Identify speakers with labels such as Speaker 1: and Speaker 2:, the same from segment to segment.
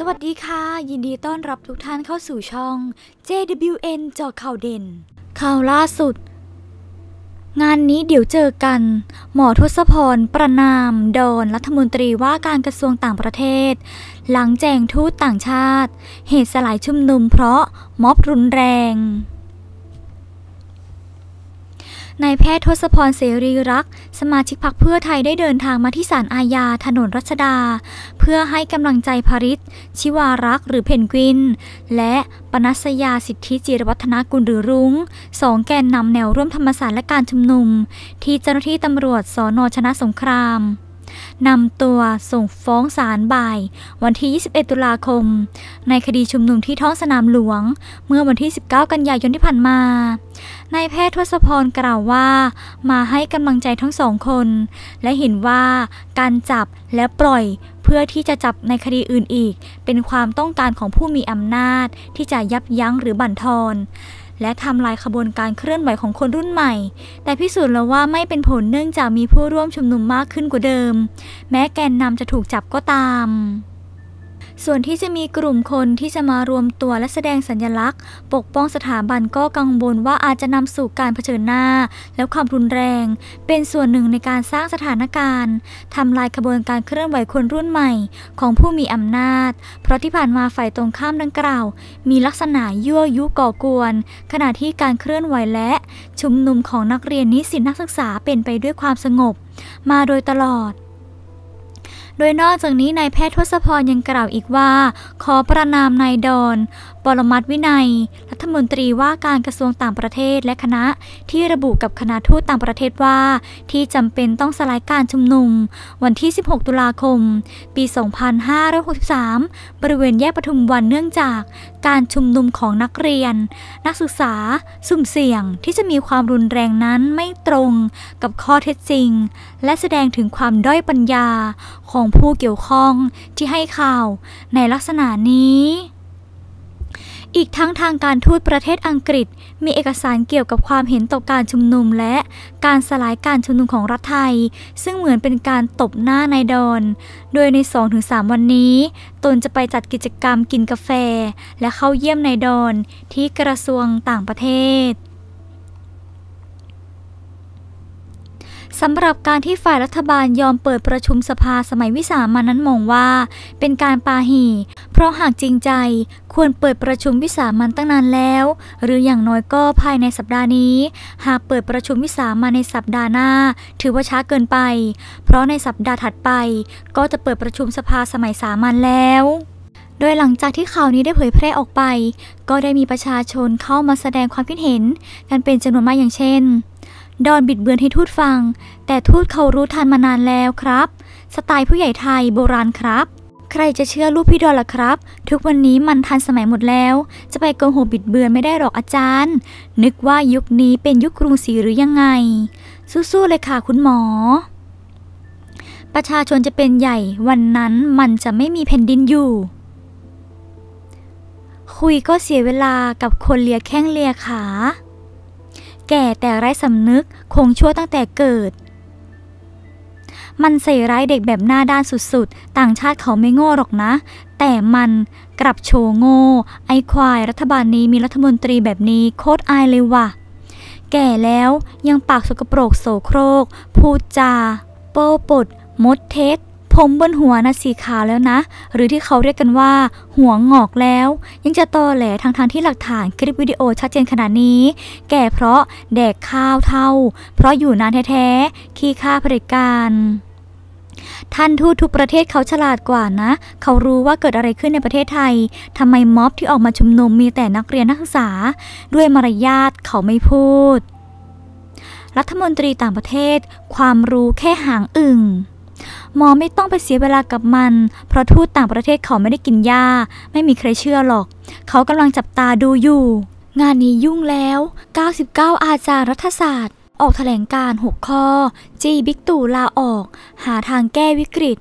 Speaker 1: สวัสดีค่ะ ยินดีต้อนรับทุกท่านเข้าสู่ช่อง JWN จอข่าวเด่น ข่าวล่าสุด งานนี้เดี๋ยวเจอกัน หมอทศพร ประนาม ดอนรัฐมนตรีว่าการกระทรวงต่างประเทศ หลังแจงทูตต่างชาติ เหตุสลายชุมนุมเพราะม็อบรุนแรง นายแพทย์ทศพรเสรีรักษ์ สมาชิกพรรคเพื่อไทยได้เดินทางมาที่ศาลอาญาถนนรัชดา เพื่อให้กำลังใจภริษชิวารักษ์หรือเพนกวิน และปนัสยาสิทธิจิรวัฒนากุลหรือรุง้งสองแกนนำแนวร่วมธรรมศาสตร์และการชุมนุม ที่เจ้าหน้าที่ตำรวจสอนอชนะสงคราม นำตัวส่งฟ้องศาลบ่าย วันที่ 21 ตุลาคม ในคดีชุมนุมที่ท้องสนามหลวง เมื่อวันที่ 19 กันยายนที่ผ่านมานายแพทย์ทศพรกล่าวว่า มาให้กำลังใจทั้งสองคน และเห็นว่าการจับและปล่อยเพื่อที่จะจับในคดีอื่นอีก เป็นความต้องการของผู้มีอำนาจที่จะยับยั้งหรือบั่นทอน และทำลายขบวนการเคลื่อนไหวของคนรุ่นใหม่ แต่พิสูจน์แล้วว่าไม่เป็นผลเนื่องจากมีผู้ร่วมชุมนุมมากขึ้นกว่าเดิม แม้แกนนำจะถูกจับก็ตาม ส่วนที่จะมีกลุ่มคนที่จะมารวมตัวและแสดงสัญลักษณ์ ปกป้องสถาบันก็กังวลว่าอาจจะนำสู่การเผชิญหน้า และความรุนแรง เป็นส่วนหนึ่งในการสร้างสถานการณ์ทำลายขบวนการเคลื่อนไหวคนรุ่นใหม่ ของผู้มีอำนาจ เพราะที่ผ่านมาฝ่ายตรงข้ามดังกล่าว มีลักษณะยั่วยุก่อกวน ขณะที่การเคลื่อนไหวและ ชุมนุมของนักเรียนนิสิตนักศึกษาเป็นไปด้วยความสงบ มาโดยตลอด โดยนอกจากนี้นายแพทย์ทศพรยังกล่าวอีกว่า ขอประนามนายดอน ปรมัตวินัย รัฐมนตรีว่าการกระทรวงต่างประเทศและคณะที่ระบุกับคณะทูตต่างประเทศว่า ที่จำเป็นต้องสลายการชุมนุม วันที่ 16 ตุลาคม ปี 2563 บริเวณแยกปทุมวันเนื่องจากการชุมนุมของนักเรียน นักศึกษา สุ่มเสี่ยงที่จะมีความรุนแรงนั้นไม่ตรงกับข้อเท็จจริง และแสดงถึงความด้อยปัญญาของผู้เกี่ยวข้องที่ให้ข่าวในลักษณะนี้ อีกทั้งทางการทูตประเทศอังกฤษ มีเอกสารเกี่ยวกับความเห็นต่อการชุมนุมและการสลายการชุมนุมของรัฐไทย ซึ่งเหมือนเป็นการตบหน้านายดอน โดยใน 2-3 วันนี้ ตนจะไปจัดกิจกรรมกินกาแฟ และเข้าเยี่ยมนายดอนที่กระทรวงต่างประเทศ สำหรับการที่ฝ่ายรัฐบาลยอมเปิดประชุมสภาสมัยวิสามันนั้นมองว่า เป็นการปาหี เพราะหากจริงใจควรเปิดประชุมวิสามันตั้งนานแล้ว หรืออย่างน้อยก็ภายในสัปดาห์นี้ หากเปิดประชุมวิสามันในสัปดาห์หน้า ถือว่าช้าเกินไป เพราะในสัปดาห์ถัดไป ก็จะเปิดประชุมสภาสมัยสามัญแล้วโดยหลังจากที่ข่าวนี้ได้เผยแพร่ออกไป ก็ได้มีประชาชนเข้ามาแสดงความคิดเห็น กันเป็นจำนวนมากอย่างเช่น ดอนบิดเบือนให้ทูตฟัง แต่ทูตเขารู้ทันมานานแล้วครับ สไตล์ผู้ใหญ่ไทยโบราณครับ ใครจะเชื่อลูกพี่ดอนล่ะครับ ทุกวันนี้มันทันสมัยหมดแล้ว จะไปโกหกบิดเบือนไม่ได้หรอกอาจารย์ นึกว่ายุคนี้เป็นยุคกรุงศรีหรือยังไง สู้ๆเลยค่ะคุณหมอ ประชาชนจะเป็นใหญ่วันนั้นมันจะไม่มีแผ่นดินอยู่คุยก็เสียเวลากับคนเลียแข้งเลียขา แก่แต่ไร้สำนึกคงชั่วตั้งแต่เกิด มันใส่ร้ายเด็กแบบหน้าด้านสุดๆ ต่างชาติเขาไม่โง่หรอกนะ แต่มันกลับโชว์โง่ ไอควายรัฐบาลนี้มีรัฐมนตรีแบบนี้โคตรอายเลยว่ะ แก่แล้วยังปากสกปรกโสโครก พูดจา โป้ปด มดเท็จ ผมบนหัวนะสีขาวแล้วนะ หรือที่เขาเรียกกันว่า หัวงอกแล้ว ยังจะตอแหลทางทางที่หลักฐานคลิปวิดีโอชัดเจนขนาดนี้ แก่เพราะแดกข้าวเท่า เพราะอยู่นานแท้ๆ ขี้ข้าผลิตการท่านทูตทุกประเทศเขาฉลาดกว่านะ เขารู้ว่าเกิดอะไรขึ้นในประเทศไทยทำไมม็อบที่ออกมาชุมนุมมีแต่นักเรียนนักศึกษา ด้วยมารยาทเขาไม่พูด รัฐมนตรีต่างประเทศ ความรู้แค่หางอึ่ง หมอไม่ต้องไปเสียเวลากับมัน เพราะทูตต่างประเทศเขาไม่ได้กินยา ไม่มีใครเชื่อหรอก เขากำลังจับตาดูอยู่ งานนี้ยุ่งแล้ว 99 อาจารย์รัฐศาสตร์ ออกแถลงการ 6 ข้อ จีบิ๊กตู่ลาออก หาทางแก้วิกฤต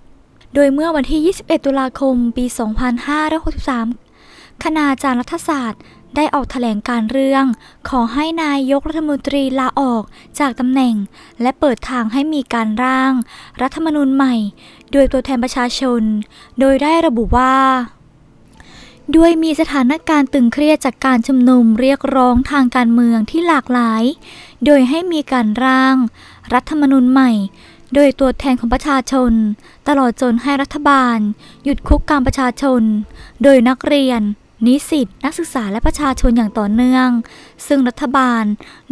Speaker 1: โดยเมื่อวันที่ 21 ตุลาคม ปี 2563 คณาจารย์รัฐศาสตร์ ได้ออกแถลงการเรื่อง ขอให้นายกรัฐมนตรีลาออกจากตำแหน่ง และเปิดทางให้มีการร่าง รัฐธรรมนูญใหม่ โดยตัวแทนประชาชน โดยได้ระบุว่า ด้วยมีสถานการณ์ตึงเครียดจากการชุมนุมเรียกร้องทางการเมืองที่หลากหลาย โดยให้มีการร่าง รัฐธรรมนูญใหม่โดยตัวแทนของประชาชน ตลอดจนให้รัฐบาล หยุดคุกคามประชาชน โดยนักเรียน นิสิตนักศึกษาและประชาชนอย่างต่อเนื่อง ซึ่งรัฐบาล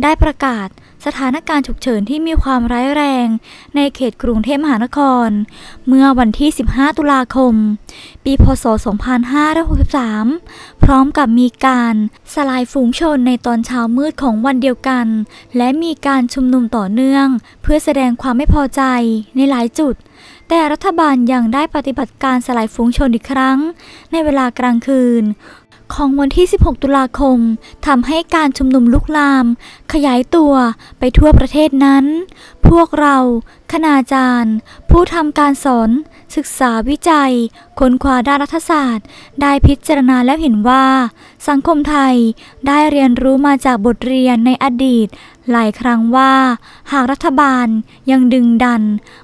Speaker 1: ได้ประกาศสถานการณ์ฉุกเฉินที่มีความร้ายแรง ในเขตกรุงเทพมหานคร เมื่อวันที่ 15 ตุลาคม ปีพศ 2563 พร้อมกับมีการสลายฝูงชนในตอนเช้ามืดของวันเดียวกัน และมีการชุมนุมต่อเนื่อง เพื่อแสดงความไม่พอใจในหลายจุด แต่รัฐบาลยังได้ปฏิบัติการสลายฝูงชนอีกครั้ง ในเวลากลางคืน ของวันที่ 16 ตุลาคมทำให้การชุมนุมลุกลาม ขยายตัวไปทั่วประเทศนั้น วกเรา คณาจารย์ ผู้ทำการสอน ศึกษาวิจัย ค้นคว้าด้านรัฐศาสตร์ ได้พิจารณาแล้วเห็นว่า สังคมไทยได้เรียนรู้มาจากบทเรียนในอดีต หลายครั้งว่า หากรัฐบาลยังดึงดัน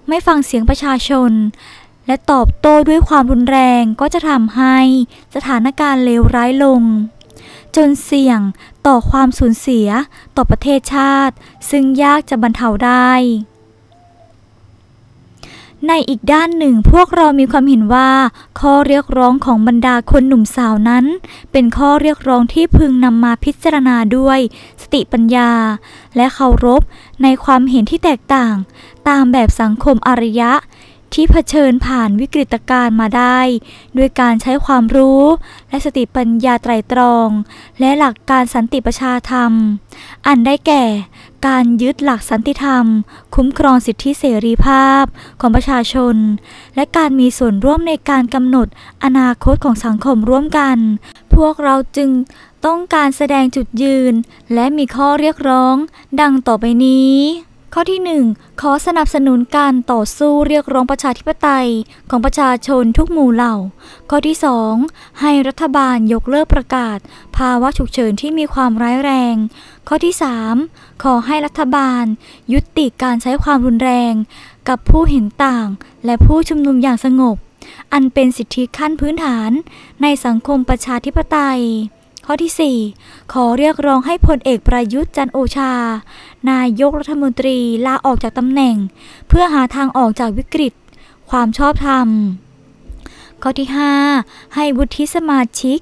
Speaker 1: ไม่ฟังเสียงประชาชน และตอบโต้ด้วยความรุนแรงก็จะทำให้สถานการณ์เลวร้ายลงจนเสี่ยง ต่อความสูญเสียต่อประเทศชาติ ซึ่งยากจะบรรเทาได้ ในอีกด้านหนึ่งพวกเรามีความเห็นว่า ข้อเรียกร้องของบรรดาคนหนุ่มสาวนั้น เป็นข้อเรียกร้องที่พึงนำมาพิจารณาด้วย สติปัญญา และเคารพในความเห็นที่แตกต่าง ตามแบบสังคมอารยะ ที่เผชิญผ่านวิกฤตการณ์มาได้ ด้วยการใช้ความรู้และสติปัญญาไตรตรอง และหลักการสันติประชาธรรม อันได้แก่ การยึดหลักสันติธรรม คุ้มครองสิทธิเสรีภาพของประชาชน และการมีส่วนร่วมในการกำหนดอนาคตของสังคมร่วมกัน พวกเราจึงต้องการแสดงจุดยืน และมีข้อเรียกร้อง ดังต่อไปนี้ ข้อที่ 1 ขอสนับสนุนการต่อสู้เรียกร้องประชาธิปไตยของประชาชนทุกหมู่เหล่า ข้อที่ 2 ให้รัฐบาลยกเลิกประกาศ ภาวะฉุกเฉินที่มีความร้ายแรง ข้อที่ 3 ขอให้รัฐบาล ยุติการใช้ความรุนแรง กับผู้เห็นต่าง และผู้ชุมนุมอย่างสงบ อันเป็นสิทธิขั้นพื้นฐานในสังคมประชาธิปไตย ข้อที่ 4 ขอเรียกร้องให้พลเอกประยุทธ์จันโอชา นายกรัฐมนตรีลาออกจากตำแหน่ง เพื่อหาทางออกจากวิกฤต ความชอบธรรม ข้อที่ 5 ให้วุฒิสมาชิก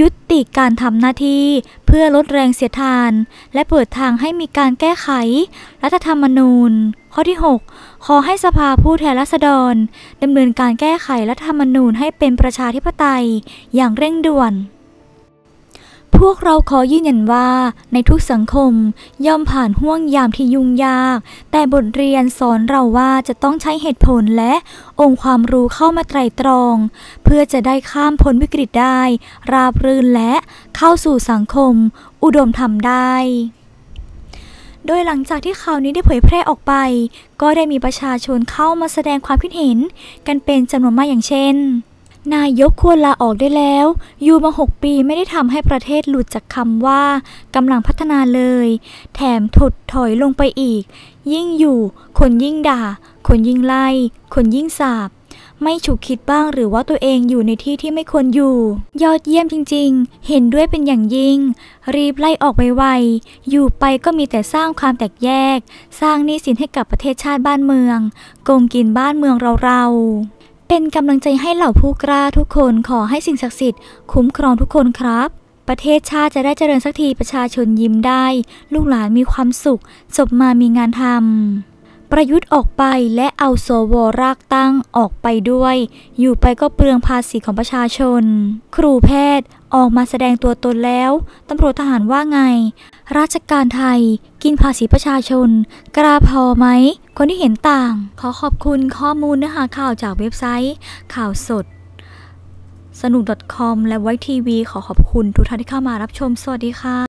Speaker 1: ยุติการทำหน้าที่เพื่อลดแรงเสียดทาน และเปิดทางให้มีการแก้ไข รัฐธรรมนูญ ข้อที่ 6 ขอให้สภาผู้แทนราษฎรดำเนินการแก้ไขรัฐธรรมนูญให้เป็นประชาธิปไตยอย่างเร่งด่วน พวกเราขอยืนยันว่าในทุกสังคมย่อมผ่านห่วงยามที่ยุ่งยาก แต่บทเรียนสอนเราว่าจะต้องใช้เหตุผลและองค์ความรู้เข้ามาไตรตรอง เพื่อจะได้ข้ามพ้นวิกฤตได้ ราบรื่นและเข้าสู่สังคม อุดมธรรมได้โดยหลังจากที่ข่าวนี้ได้เผยแพร่ออกไป ก็ได้มีประชาชนเข้ามาแสดงความคิดเห็น กันเป็นจำนวนมากอย่างเช่น นายกควรลาออกได้แล้ว อยู่มาหกปีไม่ได้ทำให้ประเทศหลุดจากคำว่ากำลังพัฒนาเลย แถมถดถอยลงไปอีก ยิ่งอยู่ คนยิ่งด่า คนยิ่งไล่ คนยิ่งสาบ ไม่ฉุกคิดบ้างหรือว่าตัวเองอยู่ในที่ที่ไม่ควรอยู่ ยอดเยี่ยมจริงๆ เห็นด้วยเป็นอย่างยิ่ง รีบไล่ออกไปไวอยู่ไปก็มีแต่สร้างความแตกแยก สร้างหนี้สินให้กับประเทศชาติบ้านเมืองโกงกินบ้านเมืองเราเรา เป็นกำลังใจให้เหล่าผู้กล้าทุกคนขอให้สิ่งศักดิ์สิทธิ์คุ้มครองทุกคนครับ ประเทศชาติจะได้เจริญสักทีประชาชนยิ้มได้ ลูกหลานมีความสุขจบมามีงานทำ ประยุทธ์ออกไปและเอาโซวรากตั้งออกไปด้วย อยู่ไปก็เปลืองภาษีของประชาชน ครูแพทย์ออกมาแสดงตัวตนแล้ว ตำรวจทหารว่าไง ราชการไทยกินภาษีประชาชน กล้าพอไหม คนที่เห็นต่าง ขอขอบคุณข้อมูลเนื้อหาข่าวจากเว็บไซต์ ข่าวสด สนุก .com และไวทีวีขอขอบคุณทุกท่านที่เข้ามารับชม สวัสดีค่ะ